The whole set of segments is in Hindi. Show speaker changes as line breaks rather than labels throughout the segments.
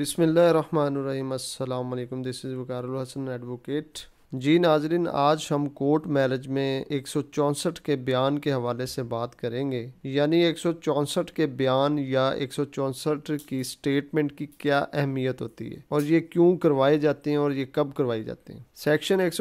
बिसमीम अल्लाम this is Waqar Hasan advocate. जी नाजरीन, आज हम कोर्ट मैरिज में एक के बयान के हवाले से बात करेंगे। यानी एक के बयान या एक की स्टेटमेंट की क्या अहमियत होती है? और ये क्यों करवाए जाते हैं और ये कब करवाई जाते हैं? सेक्शन एक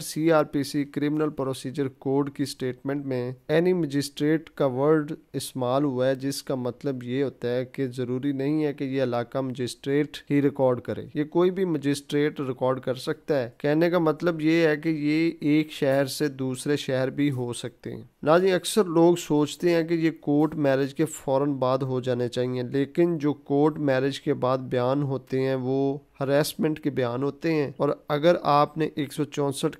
C R P C criminal procedure code की स्टेटमेंट में एनी मजिस्ट्रेट का वर्ड इस्तेमाल हुआ है, जिसका मतलब ये होता है कि ज़रूरी नहीं है कि ये इलाका मजिस्ट्रेट ही रिकॉर्ड करे। ये कोई भी मजिस्ट्रेट रिकॉर्ड कर सकता है। कहने का मतलब मतलब ये है कि ये एक शहर से दूसरे शहर भी हो सकते हैं। ना जी, अक्सर लोग सोचते हैं कि ये कोर्ट मैरिज के फ़ौरन बाद हो जाने चाहिए, लेकिन जो कोर्ट मैरिज के बाद बयान होते हैं, वो हरेसमेंट के बयान होते हैं। और अगर आपने एक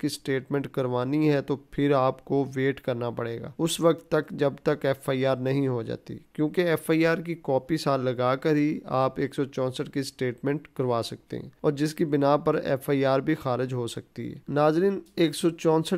की स्टेटमेंट करवानी है तो फिर आपको वेट करना पड़ेगा। उस वक्त तक जब तक एफआईआर नहीं हो जाती। क्योंकि एफआईआर की कॉपी साल लगा कर ही आप एक की स्टेटमेंट करवा सकते हैं। और जिसकी बिना पर एफआईआर भी खारिज हो सकती है। नाजरीन, एक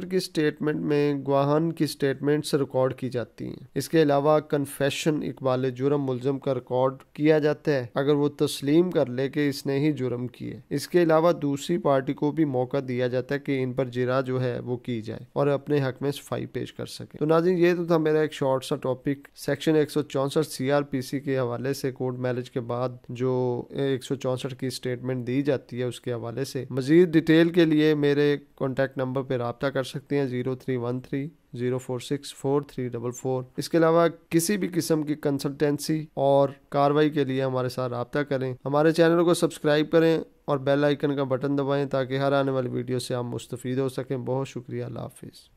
की स्टेटमेंट में गुआहन की स्टेटमेंट से रिकॉर्ड की जाती है। इसके अलावा कन्फेशन इकबाल जुर्म मुलजम का रिकॉर्ड किया जाता है। अगर वो तस्लीम कर ले कि इसने ही जुर्म की है इसके अलावा दूसरी पार्टी को भी मौका दिया जाता है कि इन पर जिरा जो है वो की जाए और अपने हक में सफ़ाई पेश कर सके। तो नाजिन ये तो था मेरा एक शॉर्ट सा टॉपिक सेक्शन एक सौ के हवाले से कोर्ट मैरिज के बाद जो एक की स्टेटमेंट दी जाती है उसके हवाले से। मजीद डिटेल के लिए मेरे कॉन्टेक्ट नंबर पर रबता कर सकते हैं zero three one three zero four six four three double four. इसके अलावा किसी भी किस्म की कंसल्टेंसी और कार्रवाई के लिए हमारे साथ रबता करें। हमारे चैनल को सब्सक्राइब करें और बेल आइकन का बटन दबाएँ ताकि हर आने वाली वीडियो से आप मुस्तफ़ हो सकें। बहुत शुक्रिया। अल्लाह हाफिज़।